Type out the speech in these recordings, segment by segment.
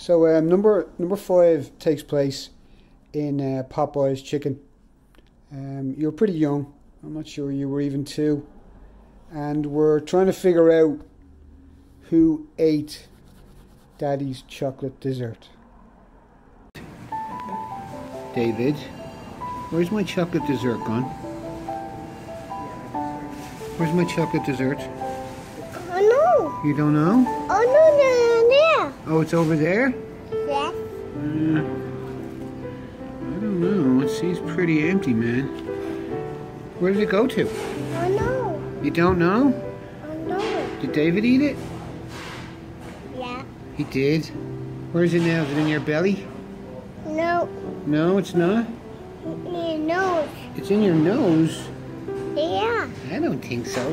So um, number number five takes place in uh, Popeye's Chicken. Um, you're pretty young. I'm not sure you were even two, and we're trying to figure out who ate Daddy's chocolate dessert. David, where's my chocolate dessert gone? Where's my chocolate dessert? Oh no! You don't know? Oh no, no, no, Oh, it's over there? Yes. Uh, I don't know. It seems pretty empty, man. Where did it go to? Oh know. You don't know? Oh no! Did David eat it? Yeah. He did. Where is it now? Is it in your belly? No. No, it's not. In your nose. It's in your nose. Yeah. I don't think so.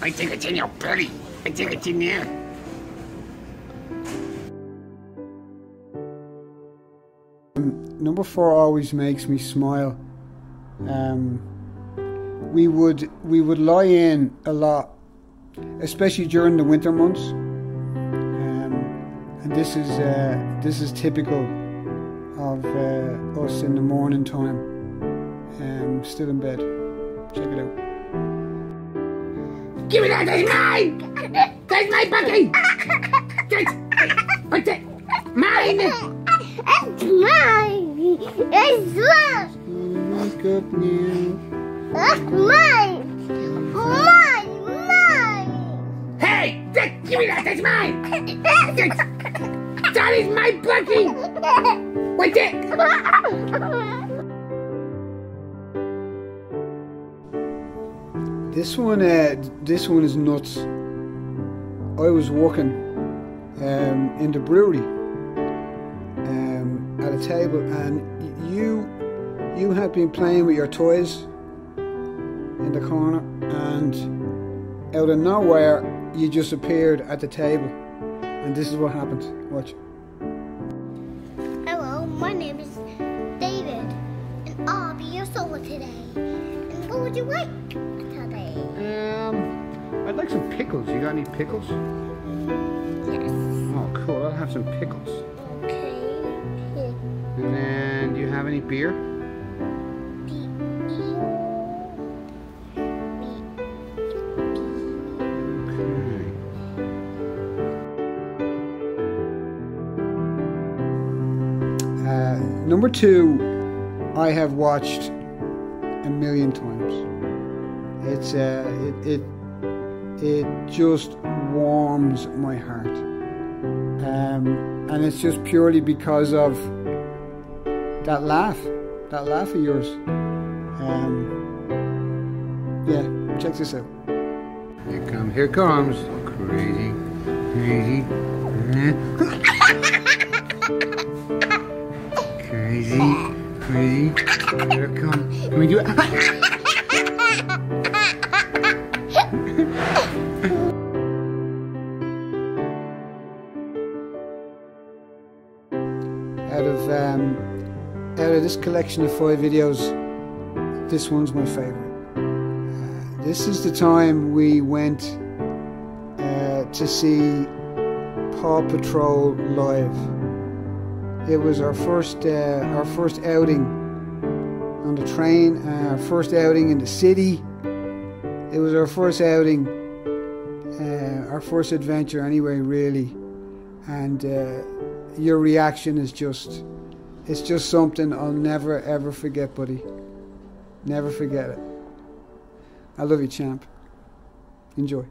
I think it's in your belly. I think it's in there. Number four always makes me smile. Um, we would we would lie in a lot, especially during the winter months. Um, and this is uh, this is typical of uh, us in the morning time, um, still in bed. Check it out. Give me that. That's mine. That's my bucket. That's, what's it? Mine. It's mine. It's mine. Up now. That's mine. Mine. Mine. Hey, that, give me that. That's mine. That's, that is my bucket. What's it? This one, uh, this one is nuts. I was working um, in the brewery um, at a table, and y- you you had been playing with your toys in the corner, and out of nowhere, you just appeared at the table, and this is what happened. Watch. Hello, my name is David, and I'll be your solo today. And what would you like today? Um, I'd like some pickles. You got any pickles? Yes. Oh, cool. I'll have some pickles. Okay. And then, do you have any beer? Uh, number two, I have watched a million times. It's uh, it, it it just warms my heart, um, and it's just purely because of that laugh, that laugh of yours. Um, yeah, check this out. Here comes, here comes, crazy, crazy, crazy, crazy. Here comes. Can we do it? out of um, out of this collection of five videos, this one's my favorite. Uh, this is the time we went uh, to see Paw Patrol live. It was our first uh, our first outing on the train, uh, our first outing in the city. It was our first outing, uh, our first adventure, anyway, really. And uh, your reaction is just it's just something I'll never ever forget, buddy. Never forget it. I love you, champ. Enjoy.